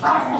Oh.